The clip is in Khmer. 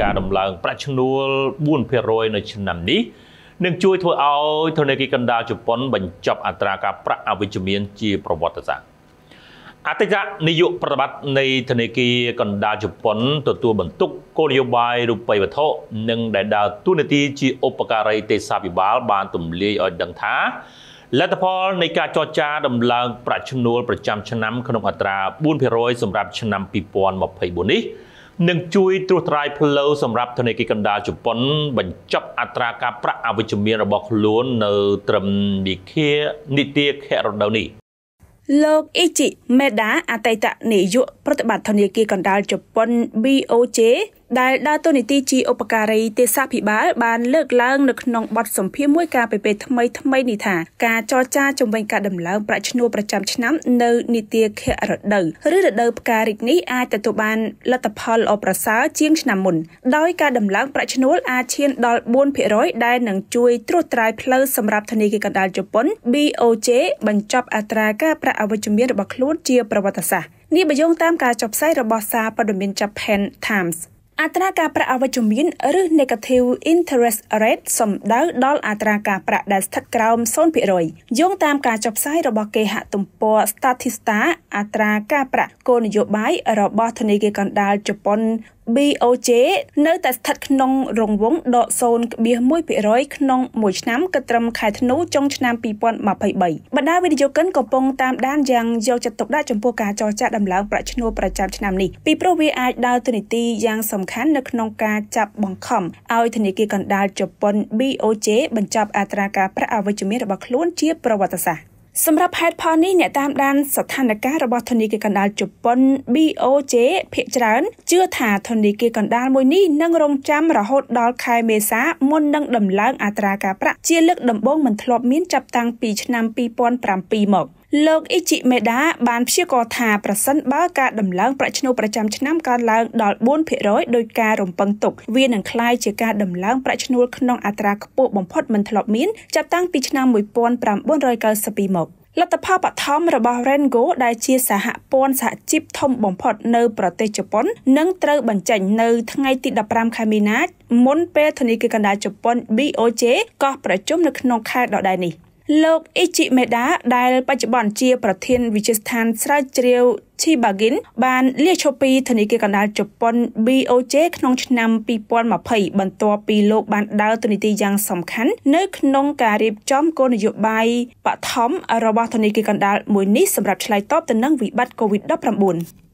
ការដំឡើងប្រាក់ឈ្នួល4%នៅឆ្នាំនេះនឹងជួយធ្វើឲ្យធនាគារកណ្ដាលជប៉ុនបញ្ចប់អត្រាការប្រាក់អវិជ្ជមានជាប្រវត្តិសាស្ត្រអតីតនាយកប្រតិបត្តិនៃធនាគារកណ្ដាលជប៉ុនទទួលបន្ទុកគោលនយោបាយរូបិយវត្ថុនិងដែលដើរតួនាទីជាឧបការីទេសាភិបាលបានទម្លាយឲ្យដឹងថាលទ្ធផលនៃការចរចាដំឡើងប្រាក់ឈ្នួលប្រចាំឆ្នាំក្នុងអត្រា4%សម្រាប់ឆ្នាំ2024នេះ នឹងជួយត្រួសត្រាយផ្លូវសម្រាប់ធនាគារកណ្ដាលជប៉ុន បញ្ចប់អត្រាការប្រាក់អវិជ្ជមានរបស់ខ្លួននៅត្រឹមនិគានីតិខរដូវនេះលោកអ៊ីជីមេដាអតីតនាយកប្រតិបត្តិធនាគារកណ្ដាលជប៉ុន BOJ ដែលដើរតួនាទីជាឧបការីទេសាភិបាលបានលើកឡើងនៅក្នុងបទសម្ភាសន៍មួយកាលពីពេលថ្មីថ្មីនេះថាការចរចាជំវិញការដំឡើងប្រាក់ឈ្នួលប្រចាំឆ្នាំនៅនីតិខៈរដូវឬរដូវផ្ការីកនេះអាចទទួលបានលទ្ធផលល្អប្រសើរជាងឆ្នាំមុនដោយការដំឡើងប្រាក់ឈ្នួលអាចឈានដល់4%ដែលនឹងជួយត្រួសត្រាយផ្លូវសម្រាប់ធនាគារកណ្ដាលជប៉ុន BOJ បញ្ចប់អត្រាការប្រាក់អវិជ្ជមានរបស់ខ្លួនជាប្រវត្តិសាស្ត្រនេះបញ្យងតាមការចុះផ្សាយរបស់សារព័ត៌មាន Japan Times អត្រាការប្រាក់អវិជ្ជមានឬ negative interest rate សំដៅដល់អត្រាការប្រាក់ដែលស្ថិតក្រោម0%យោងតាមការចុះផ្សាយរបស់គេហទំព័រ Statista អត្រាការប្រាក់គោលនយោបាយរបស់ធនាគារកណ្ដាលជប៉ុន BOJ នៅតែស្ថិតក្នុងរង្វង់ដក0.1%ក្នុងមួយឆ្នាំគិតត្រឹមខែធ្នូចុងឆ្នាំ2023បណ្ដាវិនិយោគិនកំពុងតាមដានយ៉ាងយកចិត្តទុកដាក់ចំពោះការចរចាដំឡើងប្រាក់ឈ្នួលប្រចាំឆ្នាំនេះពីព្រោះវាអាចដើរតួនាទីយ៉ាងសំខាន់នៅក្នុងការចាប់បង្ខំឲ្យធនាគារកណ្ដាលជប៉ុន BOJ បញ្ចប់អត្រាការប្រាក់អវិជ្ជមានរបស់ខ្លួនជាប្រវត្តិសាស្ត្រ សម្រាប់ហេតុផលនេះអ្នកតាមដានស្ថានភាពរបស់ធនាគារកណ្ដាលជប៉ុន BOJ ភាគច្រើនជឿថាធនាគារកណ្ដាលមួយនេះនឹងរងចាំរហូតដល់ខែមេសាមុននឹងដំឡើងអត្រាការប្រាក់ជាលើកដំបូងមិនធ្លាប់មានចាប់តាំងពីឆ្នាំ2007មក លោកអ៊ីជីមេដាបានព្យាករណ៍ថាប្រសិនបើការដំឡើងប្រាក់ឈ្នួលប្រចាំឆ្នាំកើនឡើងដល់4%ដោយការរំពឹងទុកវានឹងក្លាយជាការដំឡើងប្រាក់ឈ្នួលក្នុងអត្រាខ្ពស់បំផុតមិនធ្លាប់មានចាប់តាំងពីឆ្នាំ1992មកលទ្ធផលបឋមរបស់ Rengo ដែលជាសហព័ន្ធសហជីពធំបំផុតនៅប្រទេសជប៉ុននឹងត្រូវបញ្ចេញនៅថ្ងៃទី15ខែមីនាមុនពេលធនាគារកណ្ដាលជប៉ុន BOJ កោះប្រជុំនៅក្នុងខែដដែលនេះ លោកអ៊ីជីមេដាដែលបច្ចុប្បន្នជាប្រធានវិទ្យាស្ថានស្រាវជ្រាវ Chibagin បានលាឈប់ពីធនាគារកណ្ដាលជប៉ុន BOJ ក្នុងឆ្នាំ2020បន្ទាប់ពីលោកបានដើរតួនាទីយ៉ាងសំខាន់នៅក្នុងការរៀបចំគោលនយោបាយបឋមរបស់ធនាគារកណ្ដាលមួយនេះសម្រាប់ឆ្លើយតបទៅនឹងវិបត្តិ COVID-19